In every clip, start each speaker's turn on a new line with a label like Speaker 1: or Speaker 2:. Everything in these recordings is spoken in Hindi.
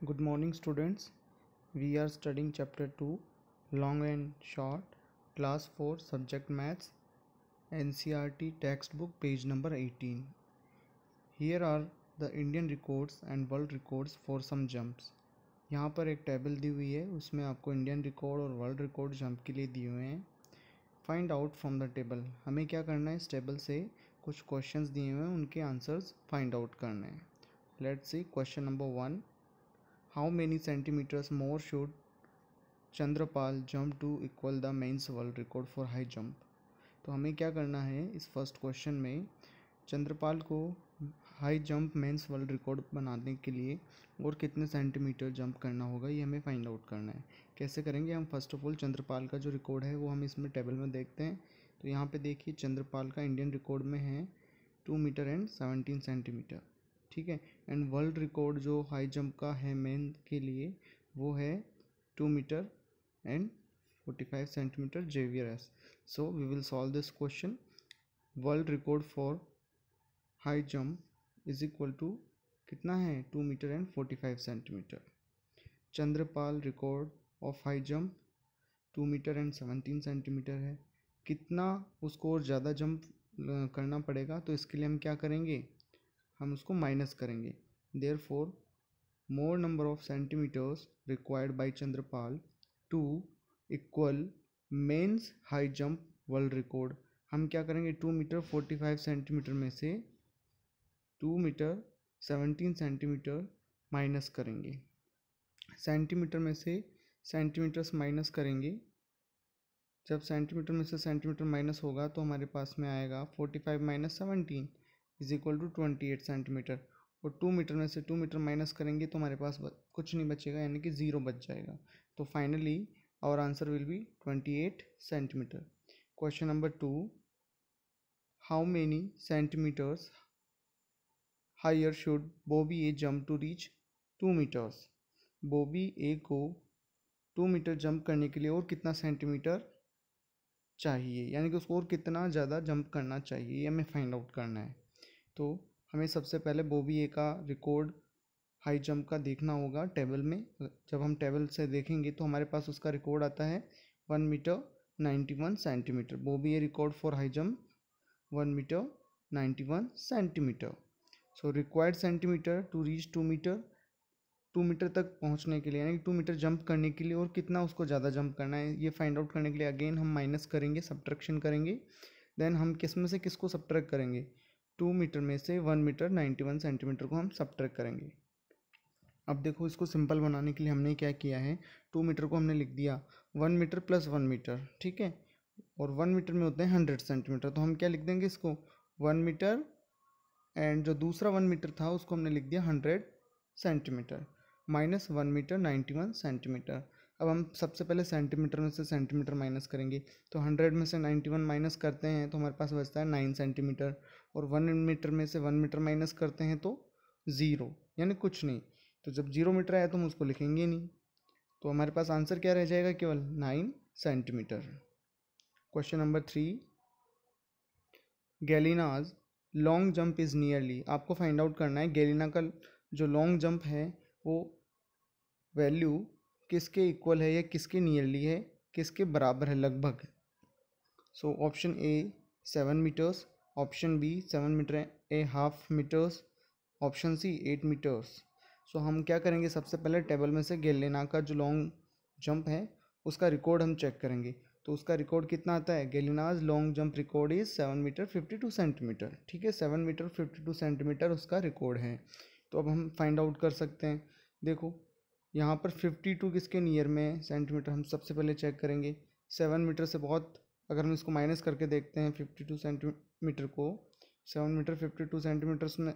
Speaker 1: Good morning students we are studying chapter two long and short class four subject maths N C R T text book page number eighteen here are the Indian records and world records for some jumps यहाँ पर एक टेबल दी हुई है, उसमें आपको इंडियन रिकॉर्ड और वर्ल्ड रिकॉर्ड जंप के लिए दिए हुए हैं। Find out from the table हमें क्या करना है? इस टेबल से कुछ क्वेश्चन दिए हुए हैं, उनके आंसर्स फाइंड आउट करने हैं। Let's see question number one how many centimetres more should Chandrapal jump to equal the men's world record for high jump तो हमें क्या करना है इस फ़र्स्ट क्वेश्चन में? चंद्रपाल को high jump men's world record बनाने के लिए और कितने सेंटीमीटर जंप करना होगा, ये हमें फाइंड आउट करना है। कैसे करेंगे हम? फ़र्स्ट ऑफ़ ऑल चंद्रपाल का जो रिकॉर्ड है, वो हम इसमें टेबल में देखते हैं। तो यहाँ पे देखिए, चंद्रपाल का इंडियन रिकॉर्ड में है two metre and seventeen centimetre ठीक है? एंड वर्ल्ड रिकॉर्ड जो हाई जंप का है मेन के लिए, वो है two metre and forty five centimetre Javier S so we will solve this question world record for high jump is equal to कितना है? Two metre and forty five centimetre Chandrapal record of high jump two metre and seventeen centimetre है. कितना उसको और ज़्यादा जंप करना पड़ेगा? तो इसके लिए हम क्या करेंगे? हम उसको माइनस करेंगे। Therefore more number of centimetres required by Chandrapal to equal men's high jump world record हम क्या करेंगे? Two metre forty five centimetre में से two metre seventeen centimetre minus करेंगे। सेंटीमीटर में से सेंटीमीटर्स माइनस करेंगे। जब सेंटीमीटर में से सेंटीमीटर माइनस होगा तो हमारे पास में आएगा forty five minus seventeen is equal to twenty eight centimetre और टू मीटर में से टू मीटर माइनस करेंगे तो हमारे पास कुछ नहीं बचेगा, यानी कि ज़ीरो बच जाएगा। तो finally our answer will be twenty eight centimetre question number two how many centimetres higher should Bobby A jump to reach two metres Bobby A को टू मीटर जंप करने के लिए और कितना सेंटीमीटर चाहिए? यानी कि उसको और कितना ज़्यादा जंप करना चाहिए? ये हमें फाइंड आउट करना है। तो हमें सबसे पहले बॉबी ए का रिकॉर्ड हाई जंप का देखना होगा टेबल में। जब हम टेबल से देखेंगे तो हमारे पास उसका रिकॉर्ड आता है one metre ninety one centimetre Bobby A record for high jump one metre ninety one centimetre so required centimetre to reach two metre two metre तक पहुँचने के लिए, यानी कि टू मीटर जंप करने के लिए और कितना उसको ज़्यादा जंप करना है, ये फाइंड आउट करने के लिए अगेन हम माइनस करेंगे सब्ट्रैक्शन करेंगे। देन हम किसमें से किसको सब्ट्रैक्ट करेंगे? टू मीटर में से one metre ninety one centimetre को हम सब्ट्रैक्ट करेंगे। अब देखो, इसको सिंपल बनाने के लिए हमने क्या किया है? टू मीटर को हमने लिख दिया। One metre plus one metre, ठीक है? और वन मीटर में होते हैं हंड्रेड सेंटीमीटर तो हम क्या लिख देंगे इसको? वन मीटर एंड जो दूसरा वन मीटर था, उसको हमने लिख दिया hundred centimetre minus one metre ninety one centimetre. अब हम सबसे पहले सेंटीमीटर में से सेंटीमीटर माइनस करेंगे। तो हंड्रेड में से नाइन्टी वन माइनस करते हैं तो हमारे पास बचता है नाइन सेंटीमीटर और वन मीटर में से वन मीटर माइनस करते हैं तो ज़ीरो यानी कुछ नहीं। तो जब ज़ीरो मीटर आया तो हम उसको लिखेंगे नहीं। तो हमारे पास आंसर क्या रह जाएगा? केवल nine centimetre question number three Galina's long jump is nearly आपको फाइंड आउट करना है गैलिना का जो लॉन्ग जंप है, वो वैल्यू किसके इक्वल है या किसके नियरली है, किसके बराबर है लगभग? So option A seven metres option B seven metre a half metres option C eight metres so हम क्या करेंगे? सबसे पहले टेबल में से गेलेना का जो लॉन्ग जंप है, उसका रिकॉर्ड हम चेक करेंगे। तो उसका रिकॉर्ड कितना आता है? Galina's long jump record is seven metre fifty two centimetre ठीक है? Seven metre fifty two centimetre उसका रिकॉर्ड है। तो अब हम फाइंड आउट कर सकते हैं। देखो यहाँ पर फिफ्टी टू किसके नियर में सेंटीमीटर हम सबसे पहले चेक करेंगे। सेवन मीटर से बहुत अगर हम इसको माइनस करके देखते हैं फिफ्टी टू सेंटीमीटर को seven metre fifty two centimetres में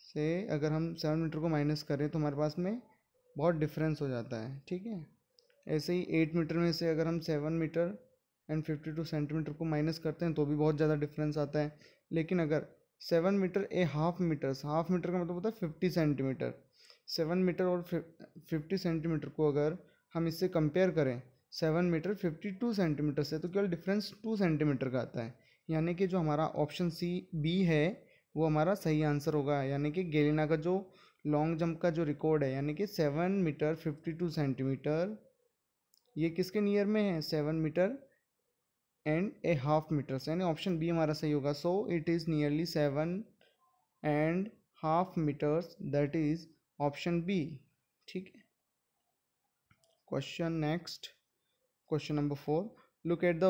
Speaker 1: से अगर हम सेवन मीटर को माइनस करें तो हमारे पास में बहुत डिफरेंस हो जाता है, ठीक है? ऐसे ही एट मीटर में से अगर हम seven metre and fifty two centimetre को माइनस करते हैं तो भी बहुत ज़्यादा डिफरेंस आता है। लेकिन अगर seven metre a half metres half metre का मतलब होता है फिफ्टी सेंटीमीटर सेवन मीटर और फिफ्टी सेंटीमीटर को अगर हम इससे कंपेयर करें, seven metre fifty two centimetre से तो केवल डिफरेंस टू सेंटीमीटर का आता है। यानी कि जो हमारा ऑप्शन सी बी है, वो हमारा सही आंसर होगा। यानी कि गेलिना का जो लॉन्ग जंप का जो रिकॉर्ड है, यानी कि seven metre fifty two centimetre ये किसके नियर में है? Seven metre and a half metre यानी ऑप्शन बी हमारा सही होगा। So it is nearly seven and half metres that is option B, ठीक है? Question next question number four look at the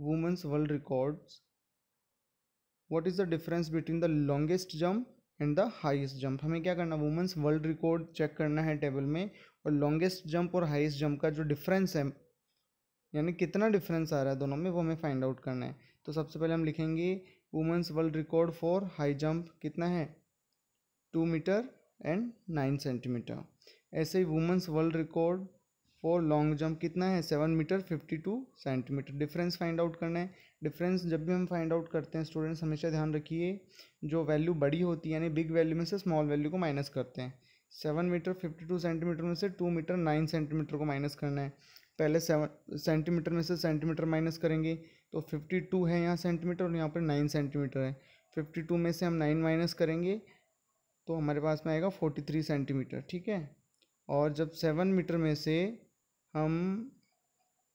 Speaker 1: women's world records what is the difference between the longest jump and the highest jump हमें क्या करना वुमेंस वर्ल्ड रिकॉर्ड चेक करना है टेबल में। और लॉन्गेस्ट जंप और हाइस्ट जंप का जो डिफरेंस है, यानी कितना डिफरेंस आ रहा है दोनों में, वो हमें फाइंड आउट करना है। तो सबसे पहले हम लिखेंगे women's world record for high jump कितना है? Two metre and nine centimetre. ऐसे ही women's world record for long jump कितना है? Seven metre, fifty two centimetre. Difference find out करना है। डिफरेंस जब भी हम फाइंड आउट करते हैं, स्टूडेंट्स हमेशा ध्यान रखिए, जो वैल्यू बड़ी होती है, यानी बिग वैल्यू में से स्मॉल वैल्यू को माइनस करते हैं। Seven metre, fifty two centimetre में से टू मीटर, नाइन सेंटीमीटर को माइनस करना है। पहले सेवन सेंटीमीटर में से सेंटीमीटर माइनस करेंगे तो फिफ्टी टू है यहाँ सेंटीमीटर और यहाँ पर नाइन सेंटीमीटर है। फिफ्टी टू में से हम नाइन माइनस करेंगे तो हमारे पास में आएगा फोर्टी थ्री सेंटीमीटर ठीक है? और जब सेवन मीटर में से हम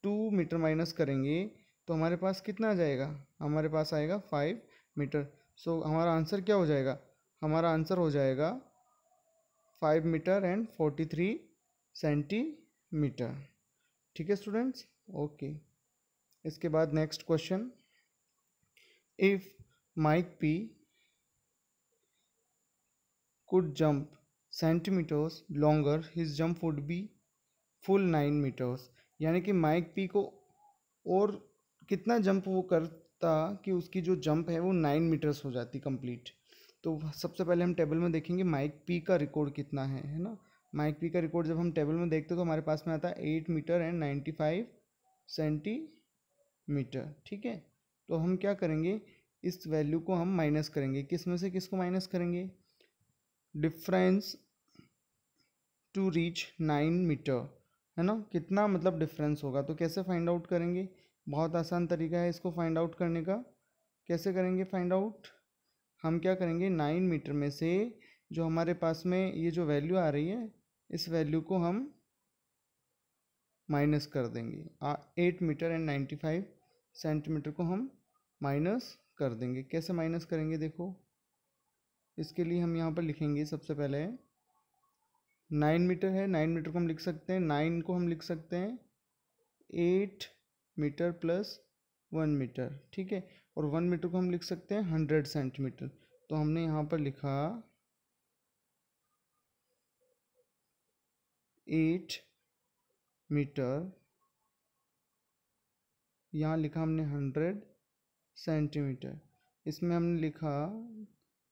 Speaker 1: टू मीटर माइनस करेंगे तो हमारे पास कितना आ जाएगा? हमारे पास आएगा फाइव मीटर सो हमारा आंसर क्या हो जाएगा? हमारा आंसर हो जाएगा five metre and forty three centimetre ठीक है स्टूडेंट्स ओके इसके बाद next question if Mike P could jump centimetres longer his jump would be full nine metres यानी कि माइक पी को और कितना जंप वो करता कि उसकी जो जंप है वो नाइन मीटर्स हो जाती कंप्लीट तो सबसे पहले हम टेबल में देखेंगे माइक पी का रिकॉर्ड कितना है है ना? माइक पी का रिकॉर्ड जब हम टेबल में देखते तो हमारे पास में आता है eight metre and ninety five centimetre ठीक है? तो हम क्या करेंगे? इस वैल्यू को हम माइनस करेंगे। किसमें से किसको माइनस करेंगे? Difference to reach nine metre है ना? कितना मतलब डिफरेंस होगा? तो कैसे फाइंड आउट करेंगे? बहुत आसान तरीका है इसको फाइंड आउट करने का। कैसे करेंगे फाइंड आउट हम क्या करेंगे? नाइन मीटर में से जो हमारे पास में ये जो वैल्यू आ रही है, इस वैल्यू को हम माइनस कर देंगे। Eight metre and ninety five centimetre को हम माइनस कर देंगे। कैसे माइनस करेंगे? देखो। इसके लिए हम यहाँ पर लिखेंगे सबसे पहले नाइन मीटर है नाइन मीटर को हम लिख सकते हैं नाइन को हम लिख सकते हैं eight metre plus one metre ठीक है? और वन मीटर को हम लिख सकते हैं हंड्रेड सेंटीमीटर तो हमने यहाँ पर लिखा एट मीटर यहाँ लिखा हमने हंड्रेड सेंटीमीटर इसमें हमने लिखा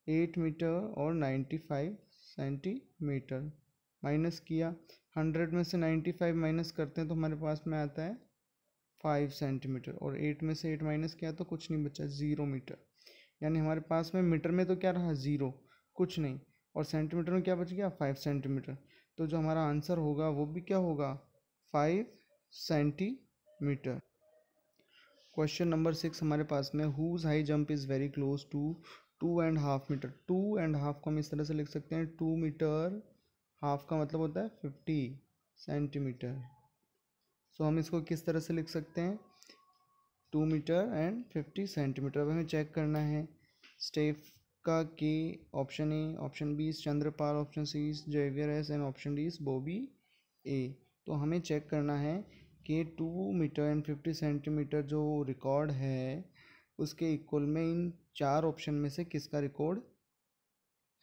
Speaker 1: एट मीटर और नाइन्टी फाइव सेंटीमीटर। माइनस किया। हंड्रेड में से नाइन्टी फाइव माइनस करते हैं तो हमारे पास में आता है फाइव सेंटीमीटर। और एट में से एट माइनस किया तो कुछ नहीं बचा, ज़ीरो मीटर। यानी हमारे पास में मीटर में तो क्या रहा? ज़ीरो। कुछ नहीं। और सेंटीमीटर में क्या बच गया? Five centimetre. तो जो हमारा आंसर होगा वो भी क्या होगा? Five centimetre. Question number six हमारे पास में whose high jump is very close to two and half metre, two and half को हम इस तरह से लिख सकते हैं, टू मीटर हाफ़ का मतलब होता है फिफ्टी सेंटीमीटर। सो हम इसको किस तरह से लिख सकते हैं? Two metre and fifty centimetre. अब हमें चेक करना है, Stefka K option A, option B Chandrapal, option C Javier S, and option D Bobby A. तो हमें चेक करना है कि two metre and fifty centimetre जो रिकॉर्ड है उसके इक्वल में इन चार ऑप्शन में से किसका रिकॉर्ड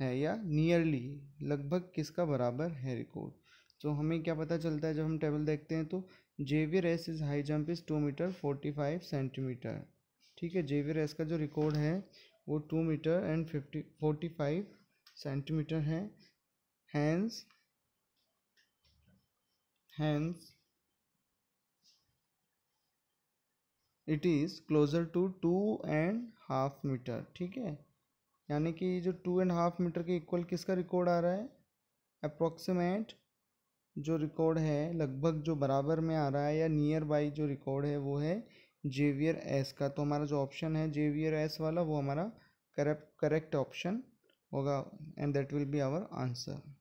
Speaker 1: है या नियरली लगभग किसका बराबर है रिकॉर्ड तो हमें क्या पता चलता है जब हम टेबल देखते हैं तो Javier S is high jump is two metre forty five centimetre ठीक है जेवियर एस का जो रिकॉर्ड है वो two metre and fifty forty five centimetre है. Hence hence it is closer to two and half metre ठीक है? यानी कि जो टू एंड हाफ़ मीटर के इक्वल किसका रिकॉर्ड आ रहा है? अप्रोक्सीमेट जो रिकॉर्ड है, लगभग जो बराबर में आ रहा है या नियर बाई जो रिकॉर्ड है, वो है जेवियर एस का। तो हमारा जो ऑप्शन है जेवियर एस वाला, वो हमारा करेक्ट करेक्ट ऑप्शन होगा and that will be our answer